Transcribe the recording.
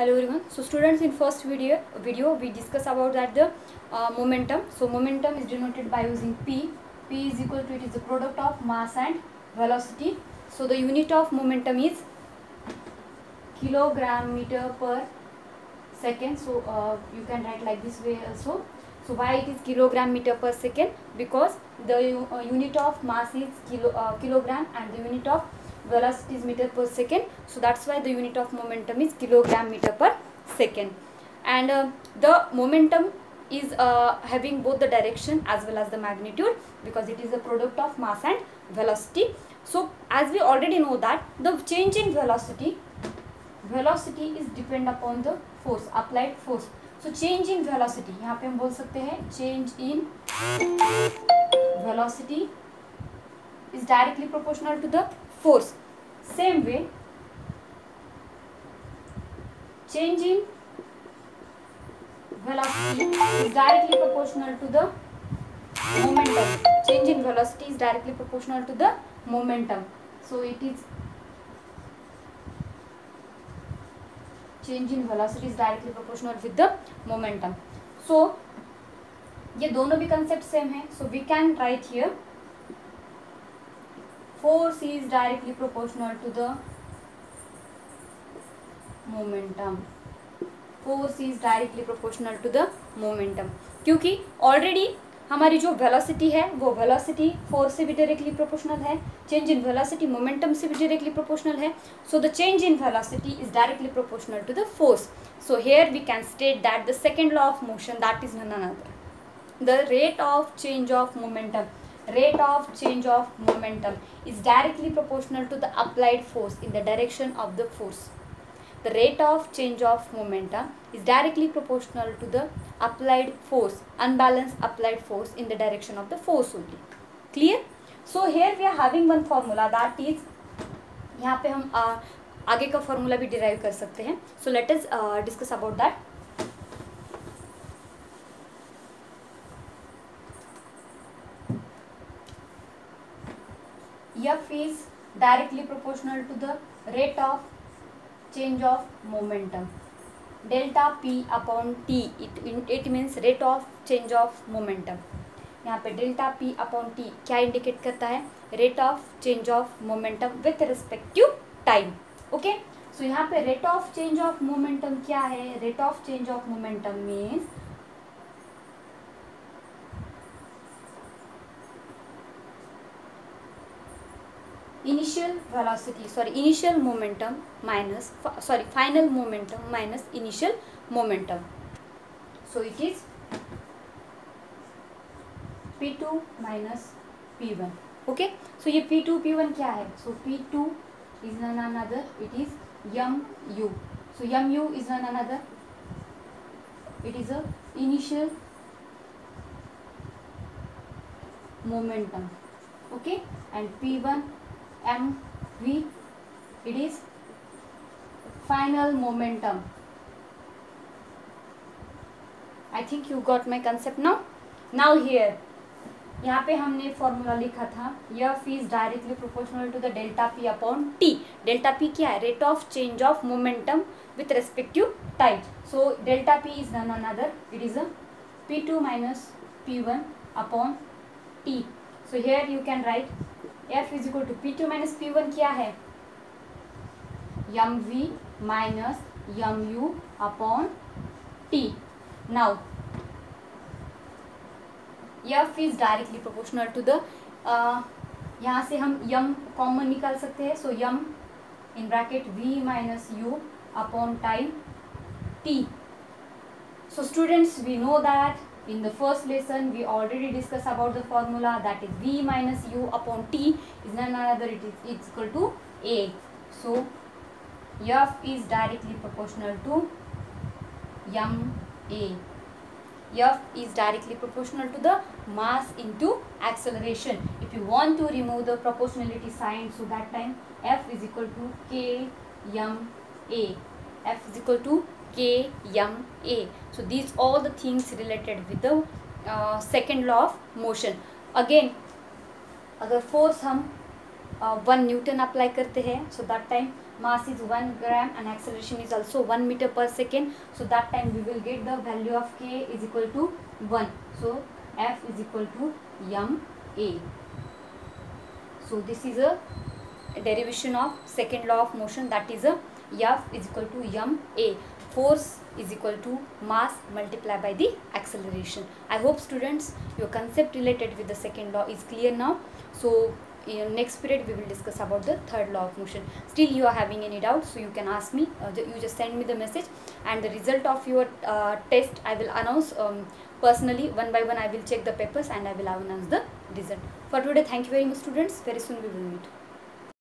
hello everyone. So students in first video video we discuss about that the uh, momentum. So momentum is denoted by using p. P is equal to it is the product of mass and velocity. So the unit of momentum is kilogram meter per second. So uh, you can write like this way also. So why it is kilogram meter per second? Because the uh, unit of mass is kilo uh, kilogram and the unit of velocity is meter per second so that's why the unit of momentum is kilogram meter per second and uh, the momentum is uh, having both the direction as well as the magnitude because it is a product of mass and velocity so as we already know that the change in velocity velocity is depend upon the force applied force so change in velocity यहाँ पे हम बोल सकते हैं change in velocity is directly proportional to the force same way change in velocity is directly proportional to the momentum change in velocity is directly proportional to the momentum so it is change in velocity is directly proportional with the momentum so ये दोनों भी concept same है so we can write here force is directly proportional to the momentum. Force is directly proportional to the momentum. क्योंकि already हमारी जो velocity है, वो velocity force से भी डायरेक्टली प्रोपोर्शनल है चेंज इन वेलोसिटी मोमेंटम से भी डायरेक्टली प्रोपोर्शनल है so the change in velocity is directly proportional to the force so here we can state that the second law of motion that is none other the rate of change of momentum rate of change of momentum is directly proportional to the applied force in the direction of the force. The rate of change of momentum is directly proportional to the applied force, unbalanced applied force in the direction of the force only. Clear? So here we are having one formula that is यहाँ पे हम आ, आगे का formula भी derive कर सकते हैं so let's discuss about that F is directly proportional to the rate of change of momentum. Delta P upon T, it, it means rate of change of momentum. यहाँ पे डेल्टा पी अपॉन टी क्या indicate करता है rate of change of momentum with respective time okay so यहाँ पे rate of change of momentum क्या है rate of change of momentum means initial velocity sorry initial momentum minus sorry final momentum minus initial momentum so it is p2 minus p1 okay so ये p2 p1 क्या है so p2 is none another it is mu so mu is none another it is a initial momentum okay and p1 mv it is final momentum. I think you got my concept now. Now here. यहाँ पे हमने formula लिखा था। F is directly proportional to the delta P upon T delta P क्या है? Rate of change of momentum with respective time so delta P is none other it is a P two minus P one upon T so here you can write F is equal to P two minus P one क्या है? M v minus m u upon T now F is directly proportional to the यहाँ से हम यम common निकाल सकते हैं। So m in bracket v minus u upon time T so students we know that in the first lesson we already discussed about the formula that is v minus u upon t is none other it is it's equal to a. So f is directly proportional to m a. F is directly proportional to the mass into acceleration. If you want to remove the proportionality sign so that time f is equal to k m a. F is equal to k m a so these all the things related with the uh, second law of motion again अगर force हम one newton apply करते हैं so that time mass is 1 gram and acceleration is also 1 meter per second so that time we will get the value of k is equal to 1 so f is equal to m a so this is a derivation of second law of motion that is a f is equal to m a force is equal to mass multiplied by the acceleration. I hope students your concept related with the second law is clear now. So in next period we will discuss about the third law of motion. Still you are having any doubt so you can ask me. Uh, you just send me the message and the result of your uh, test i will announce um, personally. One by one i will check the papers and i will announce the result. For today thank you very much students. Very soon we will meet